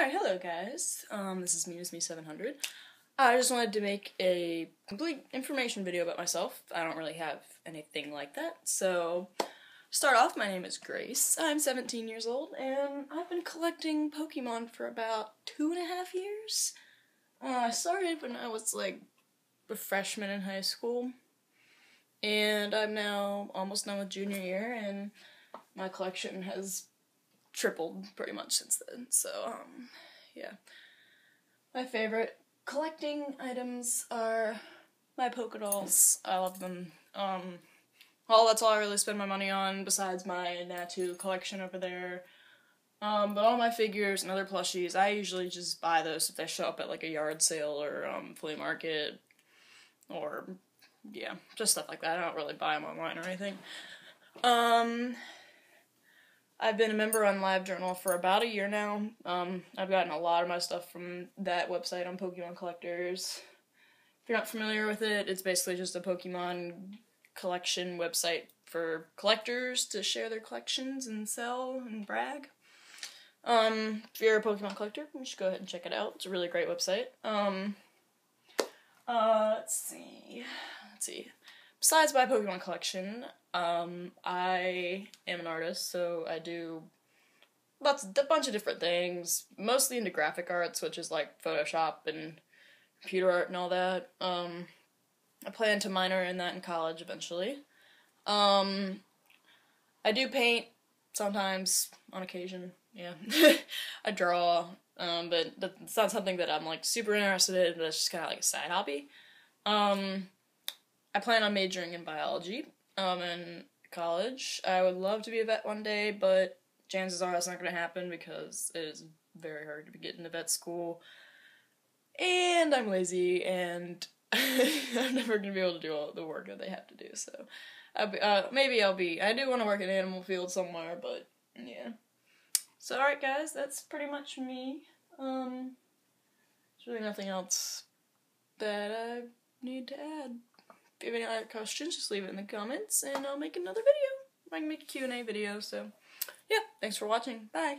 Alright, hello guys. Um, this is Mewisme700. I just wanted to make a complete information video about myself. I don't really have anything like that. So, start off, my name is Grace. I'm 17 years old, and I've been collecting Pokemon for about two and a half years. Uh, I started when I was like a freshman in high school, and I'm now almost done with junior year, and my collection has tripled pretty much since then. So, um, yeah. My favorite collecting items are my Pokedolls. I love them. Um, well, that's all I really spend my money on besides my Natu collection over there. Um, but all my figures and other plushies, I usually just buy those if they show up at like a yard sale or um, flea market or yeah, just stuff like that. I don't really buy them online or anything. Um, I've been a member on LiveJournal for about a year now. Um, I've gotten a lot of my stuff from that website on Pokemon Collectors. If you're not familiar with it, it's basically just a Pokemon collection website for collectors to share their collections and sell and brag. Um, if you're a Pokemon collector, you should go ahead and check it out. It's a really great website. Um, uh, let's see. Let's see. Besides my Pokemon collection, um, I am an artist, so I do lots a bunch of different things. Mostly into graphic arts, which is like Photoshop and computer art and all that. Um, I plan to minor in that in college eventually. Um, I do paint sometimes on occasion. Yeah, I draw, um, but that's not something that I'm like super interested in. But it's just kind of like a side hobby. Um, I plan on majoring in biology um, in college. I would love to be a vet one day, but chances are that's not going to happen because it is very hard to get into vet school. And I'm lazy, and I'm never going to be able to do all the work that they have to do. So, I'll be, uh, maybe I'll be. I do want to work in animal field somewhere, but yeah. So, alright, guys, that's pretty much me. Um, there's really nothing else that I need to add. If you have any other questions, just leave it in the comments and I'll make another video. I can make a Q&A video, so yeah, thanks for watching. Bye.